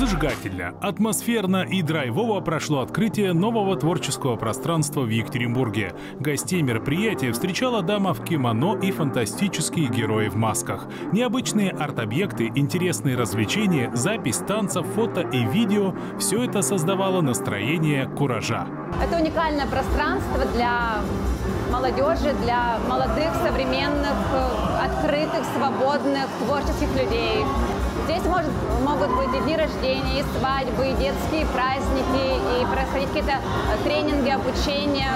Зажигательно, атмосферно и драйвово прошло открытие нового творческого пространства в Екатеринбурге. Гостей мероприятия встречала дама в кимоно и фантастические герои в масках. Необычные арт-объекты, интересные развлечения, запись танцев, фото и видео – все это создавало настроение куража. Это уникальное пространство для молодежи, для молодых, современных, открытых, свободных, творческих людей. Здесь может, могут быть и дни рождения, и свадьбы, и детские праздники, и происходить какие-то э, тренинги, обучение,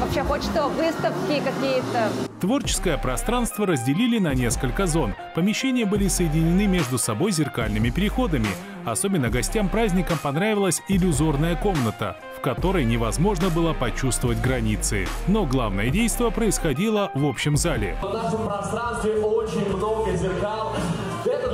вообще хоть что, выставки какие-то. Творческое пространство разделили на несколько зон. Помещения были соединены между собой зеркальными переходами. Особенно гостям праздника понравилась иллюзорная комната, в которой невозможно было почувствовать границы. Но главное действие происходило в общем зале. В нашем пространстве очень много зеркал.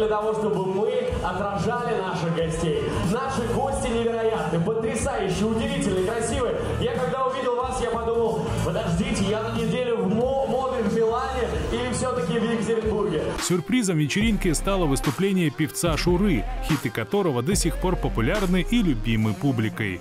Для того, чтобы мы отражали наших гостей. Наши гости невероятны, потрясающие, удивительные, красивые. Я когда увидел вас, я подумал, подождите, я на неделю в мо- моды в Милане или все-таки в Екатеринбурге? Сюрпризом вечеринки стало выступление певца Шуры, хиты которого до сих пор популярны и любимы публикой.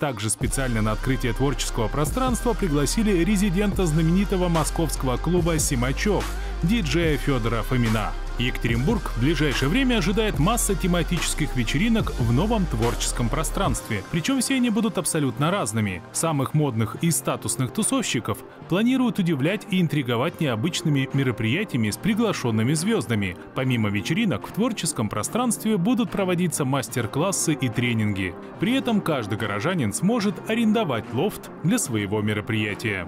Также специально на открытие творческого пространства пригласили резидента знаменитого московского клуба «Симачев» диджея Федора Фомина. Екатеринбург в ближайшее время ожидает масса тематических вечеринок в новом творческом пространстве. Причем все они будут абсолютно разными. Самых модных и статусных тусовщиков планируют удивлять и интриговать необычными мероприятиями с приглашенными звездами. Помимо вечеринок, в творческом пространстве будут проводиться мастер-классы и тренинги. При этом каждый горожанин сможет арендовать лофт для своего мероприятия.